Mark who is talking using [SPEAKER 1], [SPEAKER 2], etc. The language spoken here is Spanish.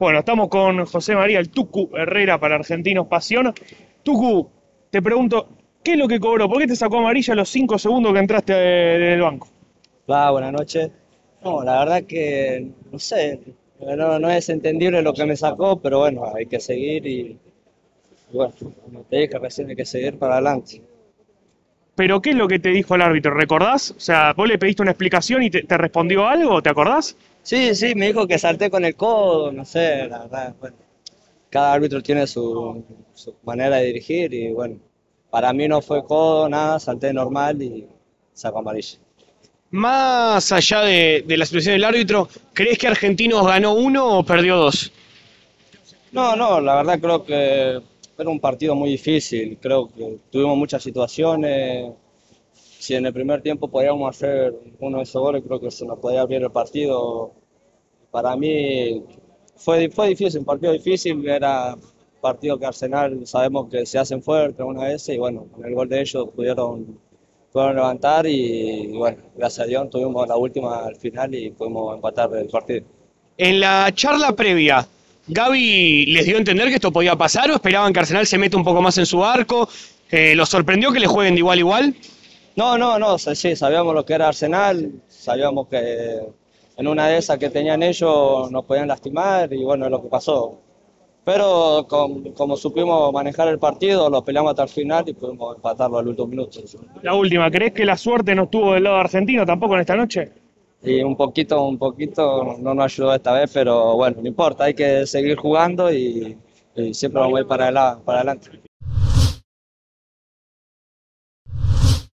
[SPEAKER 1] Bueno, estamos con José María, el Tucu Herrera para Argentinos Pasión. Tucu, te pregunto, ¿qué es lo que cobró? ¿Por qué te sacó amarilla los 5 segundos que entraste en el banco?
[SPEAKER 2] Hola, buenas noches. No, la verdad que no sé, no, no es entendible lo que me sacó, pero bueno, hay que seguir y, y bueno, como te dije recién hay que seguir para adelante.
[SPEAKER 1] ¿Pero qué es lo que te dijo el árbitro? ¿Recordás? O sea, vos le pediste una explicación y te, te respondió algo, ¿te acordás?
[SPEAKER 2] Sí, sí, me dijo que salté con el codo, no sé, la verdad, bueno, cada árbitro tiene su, su manera de dirigir y bueno, para mí no fue codo, nada, salté normal y saco amarilla.
[SPEAKER 3] Más allá de, de la situación del árbitro, ¿crees que Argentinos ganó uno o perdió dos?
[SPEAKER 2] No, no, la verdad creo que era un partido muy difícil, creo que tuvimos muchas situaciones, si en el primer tiempo podíamos hacer uno de esos goles, creo que se nos podía abrir el partido. Para mí fue, fue difícil, un partido difícil, era partido que Arsenal sabemos que se hacen fuerte una vez y bueno, con el gol de ellos pudieron, pudieron levantar y, y bueno, gracias a Dios tuvimos la última al final y pudimos empatar el partido.
[SPEAKER 3] En la charla previa, ¿Gaby les dio a entender que esto podía pasar o esperaban que Arsenal se meta un poco más en su arco? Eh, ¿Los sorprendió que le jueguen de igual a igual?
[SPEAKER 2] No, no, no, sí, sabíamos lo que era Arsenal, sabíamos que en una de esas que tenían ellos nos podían lastimar y bueno, es lo que pasó. Pero con- como supimos manejar el partido, lo peleamos hasta el final y pudimos empatarlo al último minuto.
[SPEAKER 1] La última, ¿crees que la suerte no estuvo del lado argentino tampoco en esta noche?
[SPEAKER 2] Y un poquito, un poquito no nos ayudó esta vez, pero bueno, no importa, hay que seguir jugando y, y siempre vamos a ir para adelante.